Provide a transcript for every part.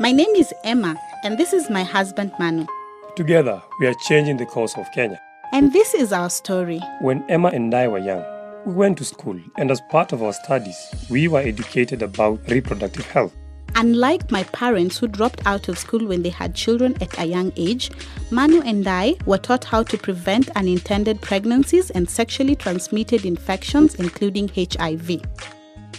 My name is Emma, and this is my husband Manu. Together, we are changing the course of Kenya. And this is our story. When Emma and I were young, we went to school, and as part of our studies, we were educated about reproductive health. Unlike my parents who dropped out of school when they had children at a young age, Manu and I were taught how to prevent unintended pregnancies and sexually transmitted infections, including HIV.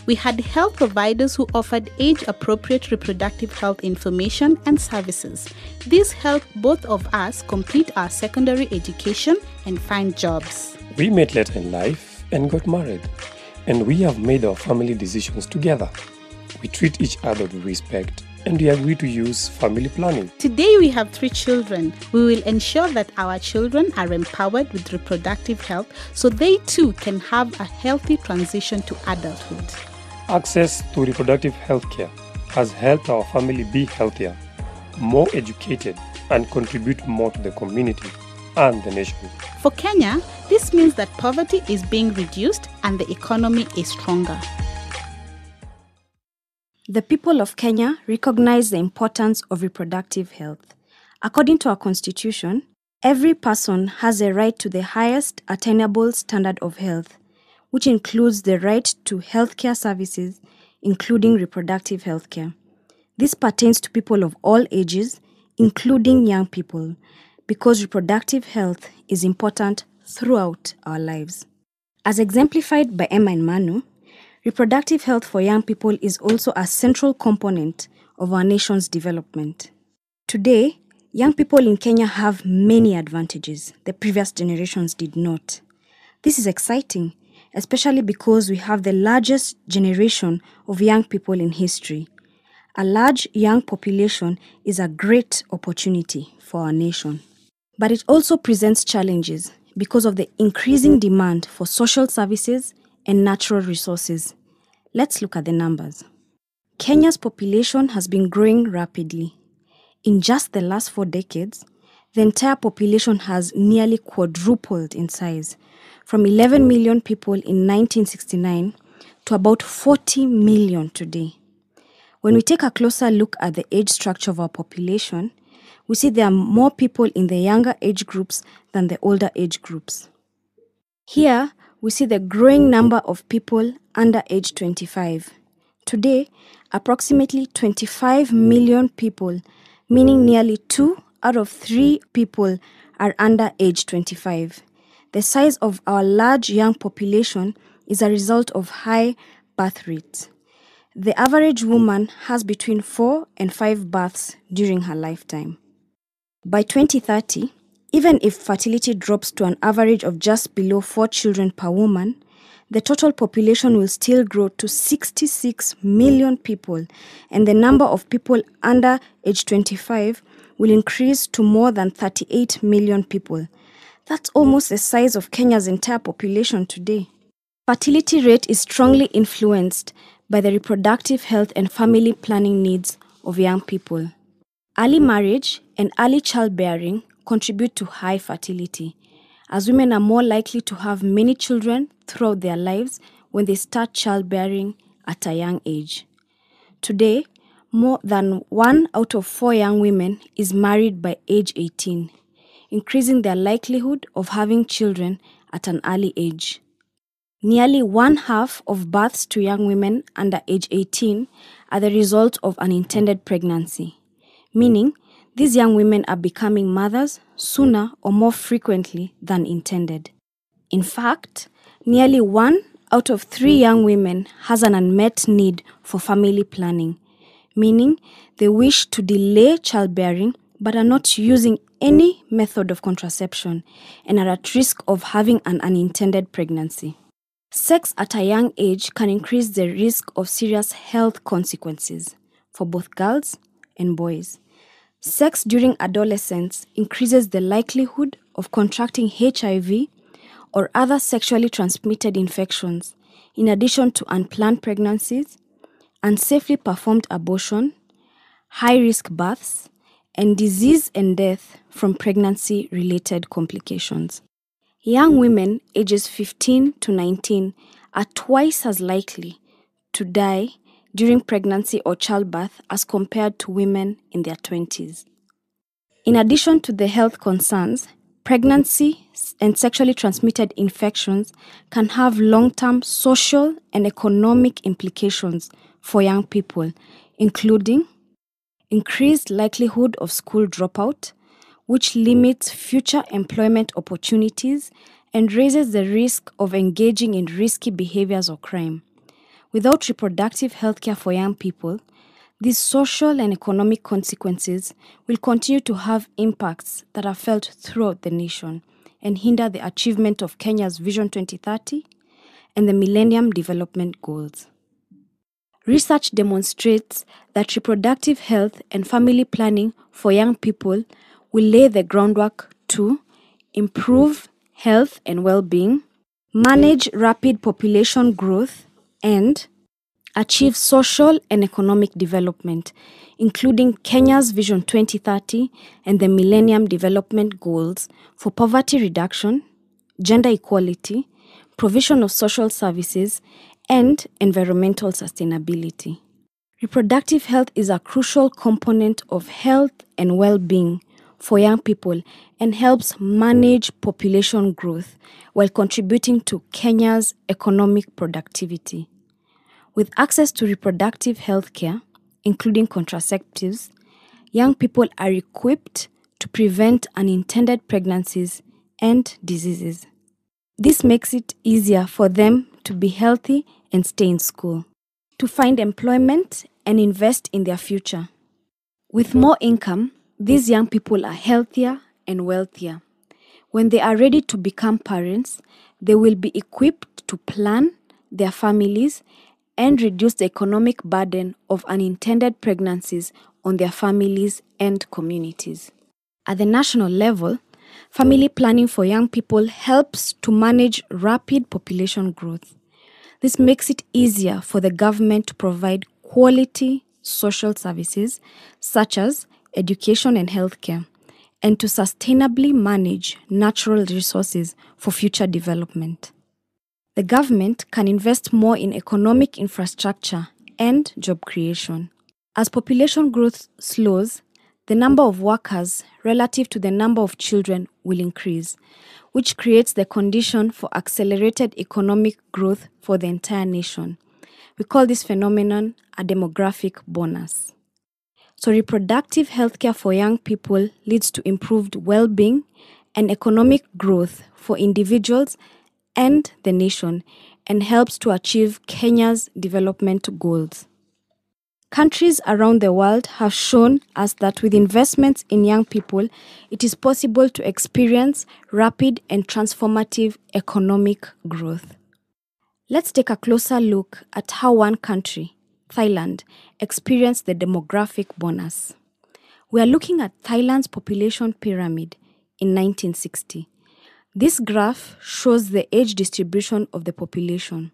We had health providers who offered age appropriate reproductive health information and services. This helped both of us complete our secondary education and find jobs. We met later in life and got married, and we have made our family decisions together. We treat each other with respect and we agree to use family planning. Today we have three children. We will ensure that our children are empowered with reproductive health so they too can have a healthy transition to adulthood. Access to reproductive health care has helped our family be healthier, more educated, and contribute more to the community and the nation. For Kenya, this means that poverty is being reduced and the economy is stronger. The people of Kenya recognize the importance of reproductive health. According to our constitution, every person has a right to the highest attainable standard of health, which includes the right to healthcare services, including reproductive healthcare. This pertains to people of all ages, including young people, because reproductive health is important throughout our lives. As exemplified by Emma and Manu, reproductive health for young people is also a central component of our nation's development. Today, young people in Kenya have many advantages the previous generations did not. This is exciting, especially because we have the largest generation of young people in history. A large young population is a great opportunity for our nation. But it also presents challenges because of the increasing demand for social services and natural resources. Let's look at the numbers. Kenya's population has been growing rapidly. In just the last four decades, the entire population has nearly quadrupled in size, from 11 million people in 1969 to about 40 million today. When we take a closer look at the age structure of our population, we see there are more people in the younger age groups than the older age groups. Here, we see the growing number of people under age 25. Today, approximately 25 million people, meaning nearly two out of three people, are under age 25. The size of our large young population is a result of high birth rates. The average woman has between four and five births during her lifetime. By 2030, even if fertility drops to an average of just below four children per woman, the total population will still grow to 66 million people, and the number of people under age 25 will increase to more than 38 million people. That's almost the size of Kenya's entire population today. Fertility rate is strongly influenced by the reproductive health and family planning needs of young people. Early marriage and early childbearing contribute to high fertility, as women are more likely to have many children throughout their lives when they start childbearing at a young age. Today, more than one out of four young women is married by age 18, increasing their likelihood of having children at an early age. Nearly one half of births to young women under age 18 are the result of unintended pregnancy, meaning these young women are becoming mothers sooner or more frequently than intended. In fact, nearly one out of three young women has an unmet need for family planning, meaning they wish to delay childbearing but are not using any method of contraception and are at risk of having an unintended pregnancy. Sex at a young age can increase the risk of serious health consequences for both girls and boys. Sex during adolescence increases the likelihood of contracting HIV or other sexually transmitted infections, in addition to unplanned pregnancies, unsafely performed abortion, high risk births, and disease and death from pregnancy related complications. Young women ages 15 to 19 are twice as likely to die during pregnancy or childbirth as compared to women in their 20s. In addition to the health concerns, pregnancy and sexually transmitted infections can have long term social and economic implications for young people, including increased likelihood of school dropout, which limits future employment opportunities and raises the risk of engaging in risky behaviors or crime. Without reproductive health care for young people, these social and economic consequences will continue to have impacts that are felt throughout the nation and hinder the achievement of Kenya's Vision 2030 and the Millennium Development Goals. Research demonstrates that reproductive health and family planning for young people will lay the groundwork to improve health and well being, manage rapid population growth, and achieve social and economic development, including Kenya's Vision 2030 and the Millennium Development Goals for poverty reduction, gender equality, provision of social services, and environmental sustainability. Reproductive health is a crucial component of health and well being for young people and helps manage population growth while contributing to Kenya's economic productivity. With access to reproductive health care, including contraceptives, young people are equipped to prevent unintended pregnancies and diseases. This makes it easier for them to be healthy and stay in school, to find employment and invest in their future. With more income, these young people are healthier and wealthier. When they are ready to become parents, they will be equipped to plan their families and reduce the economic burden of unintended pregnancies on their families and communities. At the national level, family planning for young people helps to manage rapid population growth. This makes it easier for the government to provide quality social services such as education and healthcare, and to sustainably manage natural resources for future development. The government can invest more in economic infrastructure and job creation. As population growth slows, the number of workers relative to the number of children will increase, which creates the condition for accelerated economic growth for the entire nation. We call this phenomenon a demographic bonus. So, reproductive healthcare for young people leads to improved well being and economic growth for individuals and the nation and helps to achieve Kenya's development goals. Countries around the world have shown us that with investments in young people, it is possible to experience rapid and transformative economic growth. Let's take a closer look at how one country, Thailand, experienced the demographic bonus. We are looking at Thailand's population pyramid in 1960. This graph shows the age distribution of the population.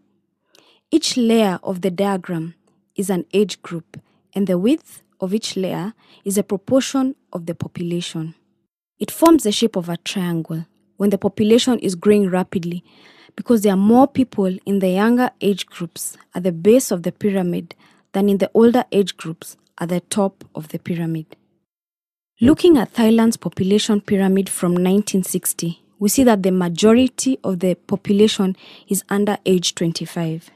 Each layer of the diagram is an age group, and the width of each layer is a proportion of the population. It forms the shape of a triangle when the population is growing rapidly because there are more people in the younger age groups at the base of the pyramid than in the older age groups at the top of the pyramid. Looking at Thailand's population pyramid from 1960, we see that the majority of the population is under age 25.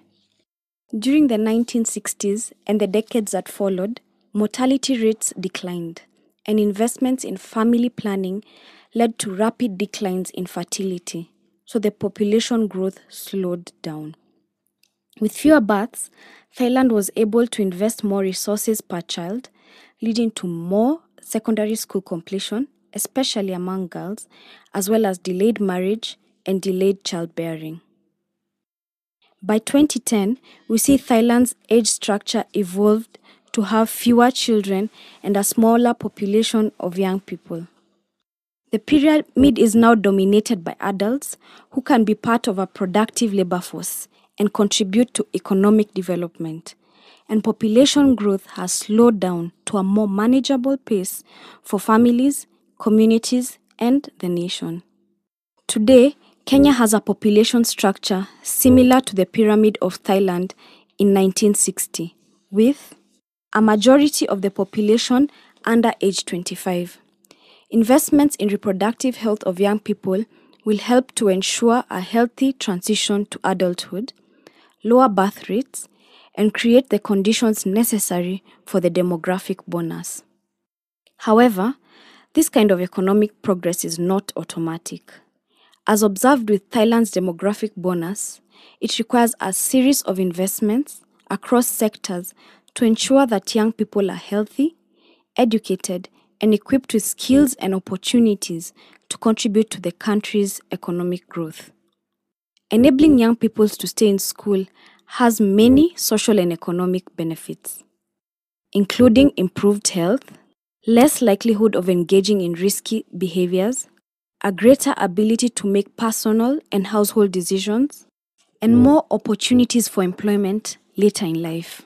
During the 1960s and the decades that followed, mortality rates declined, and investments in family planning led to rapid declines in fertility, so the population growth slowed down. With fewer births, Thailand was able to invest more resources per child, leading to more secondary school completion, especially among girls, as well as delayed marriage and delayed childbearing. By 2010, we see Thailand's age structure evolved to have fewer children and a smaller population of young people. The period pyramid is now dominated by adults who can be part of a productive labor force and contribute to economic development. And population growth has slowed down to a more manageable pace for families, communities, and the nation. Today, Kenya has a population structure similar to the pyramid of Thailand in 1960, with a majority of the population under age 25. Investments in reproductive health of young people will help to ensure a healthy transition to adulthood, lower birth rates, and create the conditions necessary for the demographic bonus. However, this kind of economic progress is not automatic. As observed with Thailand's demographic bonus, it requires a series of investments across sectors to ensure that young people are healthy, educated, and equipped with skills and opportunities to contribute to the country's economic growth. Enabling young people to stay in school has many social and economic benefits, including improved health, less likelihood of engaging in risky behaviors, a greater ability to make personal and household decisions, and mm. more opportunities for employment later in life.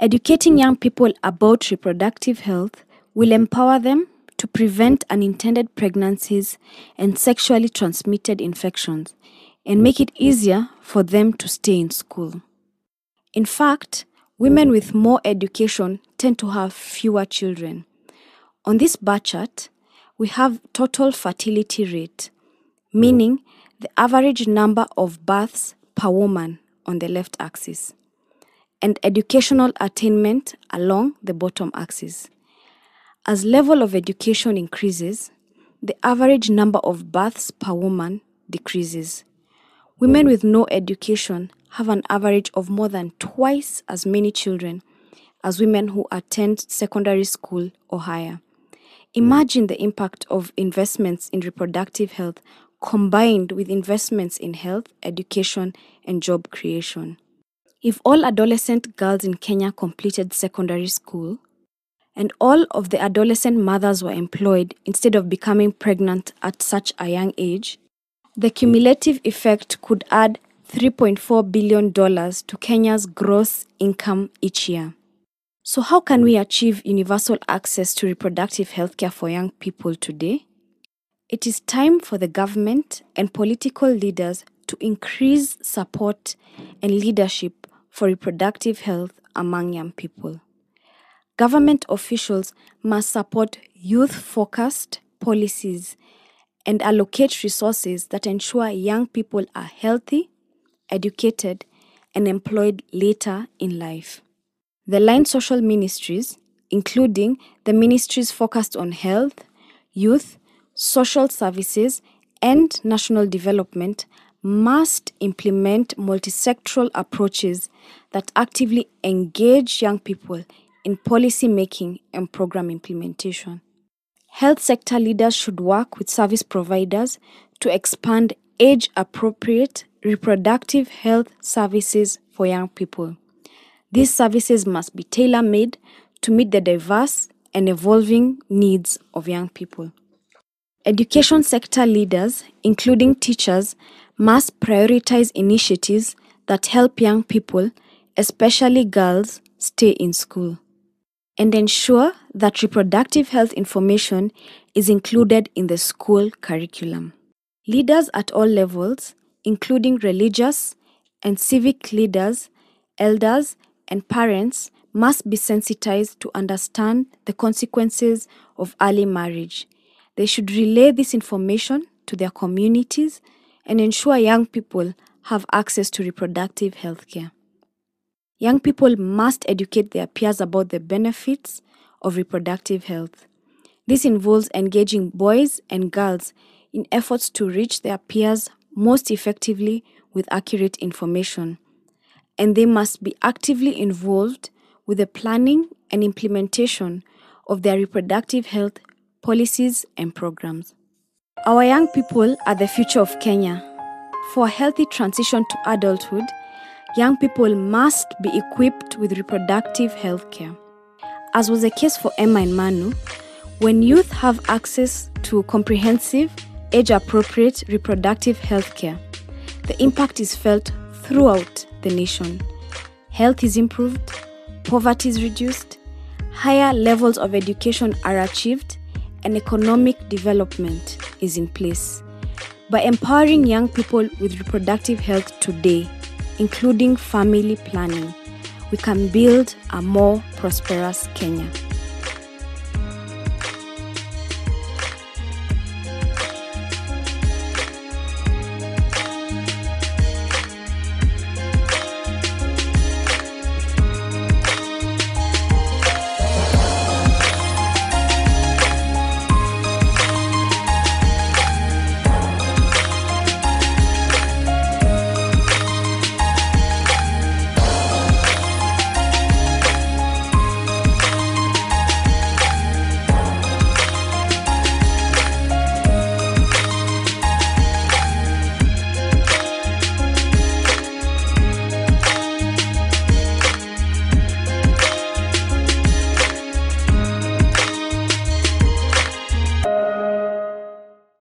Educating young people about reproductive health will empower them to prevent unintended pregnancies and sexually transmitted infections and make it easier for them to stay in school. In fact, women with more education tend to have fewer children. On this bar chart, we have total fertility rate, meaning the average number of births per woman on the left axis, and educational attainment along the bottom axis. As level of education increases, the average number of births per woman decreases. Women with no education have an average of more than twice as many children as women who attend secondary school or higher. Mm. Imagine the impact of investments in reproductive health combined with investments in health, education, and job creation. If all adolescent girls in Kenya completed secondary school, and all of the adolescent mothers were employed instead of becoming pregnant at such a young age, the cumulative effect could add $3.4 billion to Kenya's gross income each year. So, how can mm. we achieve universal access to reproductive healthcare for young people today? It is time for the government and political leaders to increase support and leadership for reproductive health among young people. Government officials must support youth focused policies and allocate resources that ensure young people are healthy, educated, and employed later in life. The line social ministries, including the ministries focused on health, youth, social services, and national development, must implement multisectoral approaches that actively engage young people in policy making and program implementation. Health sector leaders should work with service providers to expand age appropriate reproductive health services for young people. These services must be tailor made to meet the diverse and evolving needs of young people. Education sector leaders, including teachers, must prioritize initiatives that help young people, especially girls, stay in school and ensure that reproductive health information is included in the school curriculum. Leaders at all levels, including religious and civic leaders, elders, and parents, must be sensitized to understand the consequences of early marriage. They should relay this information to their communities and ensure young people have access to reproductive health care. Young people must educate their peers about the benefits of reproductive health. This involves engaging boys and girls in efforts to reach their peers most effectively with accurate information. And they must be actively involved with the planning and implementation of their reproductive health policies and programs. Our young people are the future of Kenya. For a healthy transition to adulthood, young people must be equipped with reproductive health care. As was the case for Emma and Manu, when youth have access to comprehensive, age appropriate reproductive health care, the impact is felt throughout the nation. Health is improved, poverty is reduced, higher levels of education are achieved, and economic development is in place. By empowering young people with reproductive health today, including family planning, we can build a more prosperous Kenya.